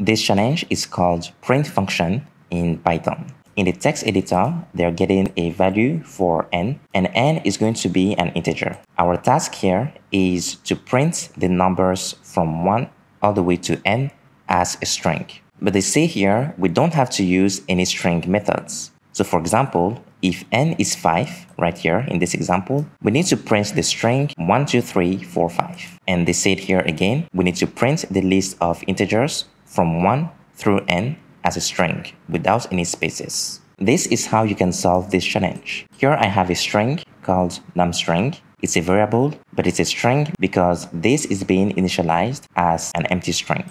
This challenge is called print function in Python. In the text editor, they're getting a value for n, and n is going to be an integer. Our task here is to print the numbers from 1 all the way to n as a string. But they say here we don't have to use any string methods. So for example, if n is 5, right here in this example, we need to print the string 1, 2, 3, 4, 5. And they said here again, we need to print the list of integers from 1 through n as a string without any spaces. This is how you can solve this challenge. Here I have a string called numString. It's a variable, but it's a string because this is being initialized as an empty string.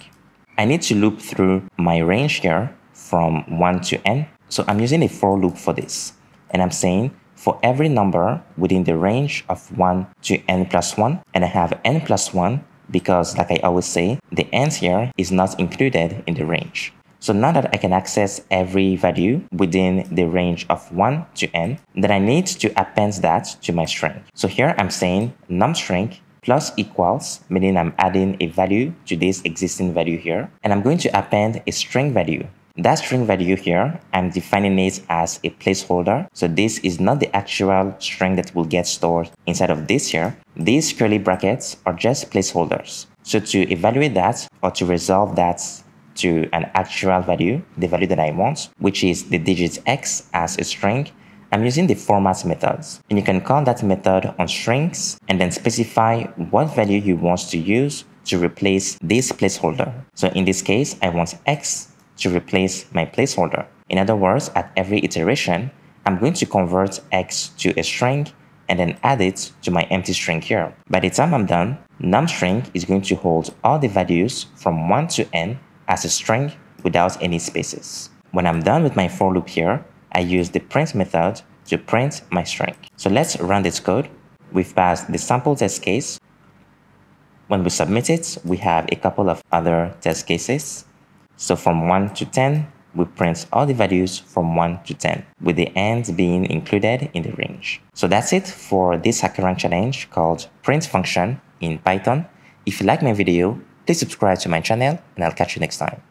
I need to loop through my range here from 1 to n. So I'm using a for loop for this. And I'm saying for every number within the range of 1 to n plus 1, and I have n plus 1 because like I always say, the n's here is not included in the range. So now that I can access every value within the range of 1 to n, then I need to append that to my string. So here I'm saying numString plus equals, meaning I'm adding a value to this existing value here, and I'm going to append a string value. That string value here, I'm defining it as a placeholder. So this is not the actual string that will get stored inside of this here. These curly brackets are just placeholders. So to evaluate that or to resolve that to an actual value, the value that I want, which is the digit x as a string, I'm using the format methods. And you can call that method on strings and then specify what value you want to use to replace this placeholder. So in this case, I want x to replace my placeholder. In other words, at every iteration, I'm going to convert x to a string and then add it to my empty string here. By the time I'm done, numString is going to hold all the values from 1 to n as a string without any spaces. When I'm done with my for loop here, I use the print method to print my string. So let's run this code. We've passed the sample test case. When we submit it, we have a couple of other test cases. So from 1 to 10, we print all the values from 1 to 10, with the ends being included in the range. So that's it for this HackerRank challenge called print function in Python. If you like my video, Please subscribe to my channel and I'll catch you next time.